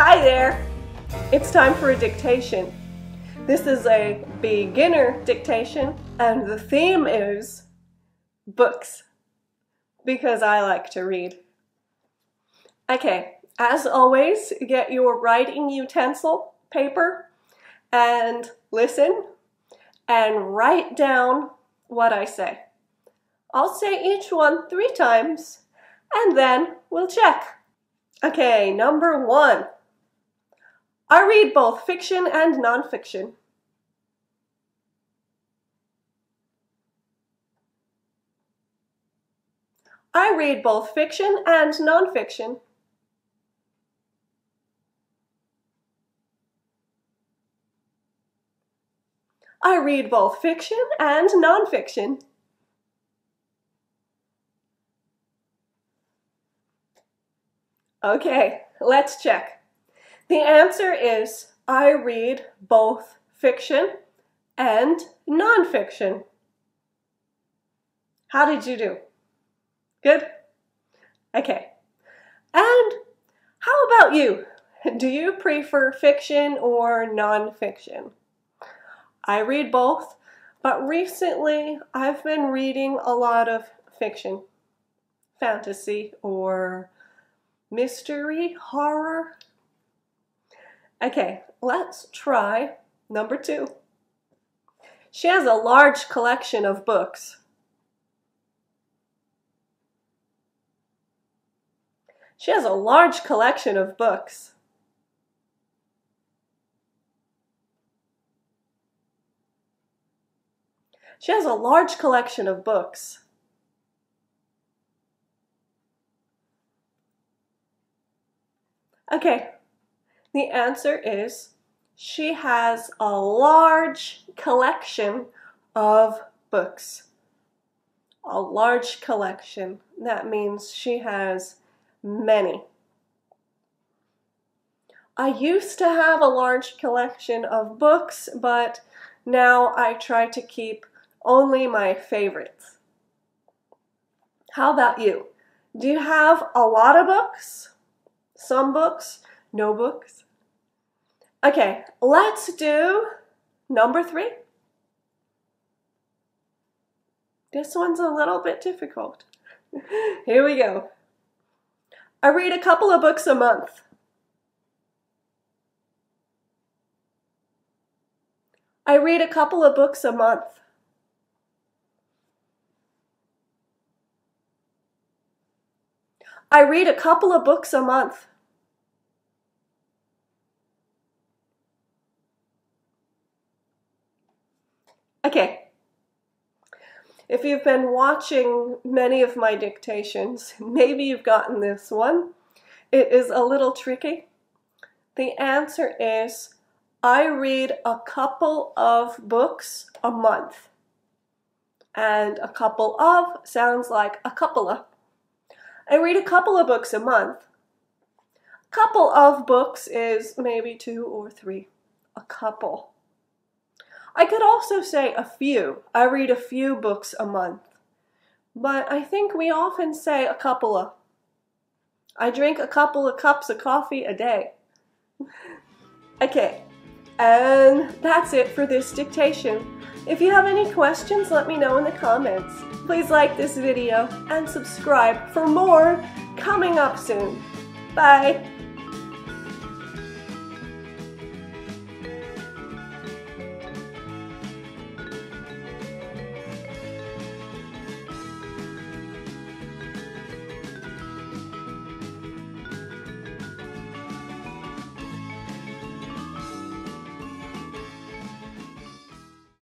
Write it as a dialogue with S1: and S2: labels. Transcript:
S1: Hi there! It's time for a dictation. This is a beginner dictation, and the theme is books because I like to read. Okay, as always, get your writing utensil, paper, and listen and write down what I say. I'll say each one three times and then we'll check. Okay, number one. I read both fiction and nonfiction. I read both fiction and nonfiction. I read both fiction and nonfiction. Okay, let's check. The answer is I read both fiction and nonfiction. How did you do? Good? Okay. And how about you? Do you prefer fiction or nonfiction? I read both, but recently I've been reading a lot of fiction, fantasy, or mystery, horror. Okay, let's try number two. She has a large collection of books. She has a large collection of books. She has a large collection of books. Okay, the answer is she has a large collection of books. A large collection. That means she has many. I used to have a large collection of books, but now I try to keep only my favorites. How about you? Do you have a lot of books? Some books, no books. Okay, let's do number three. This one's a little bit difficult. Here we go. I read a couple of books a month. I read a couple of books a month. I read a couple of books a month. Okay. If you've been watching many of my dictations, maybe you've gotten this one. It is a little tricky. The answer is I read a couple of books a month. And a couple of sounds like a couple of. I read a couple of books a month. A couple of books is maybe two or three. A couple. I could also say a few. I read a few books a month. But I think we often say a couple of. I drink a couple of cups of coffee a day. okay, and that's it for this dictation. If you have any questions, let me know in the comments. Please like this video and subscribe for more coming up soon. Bye!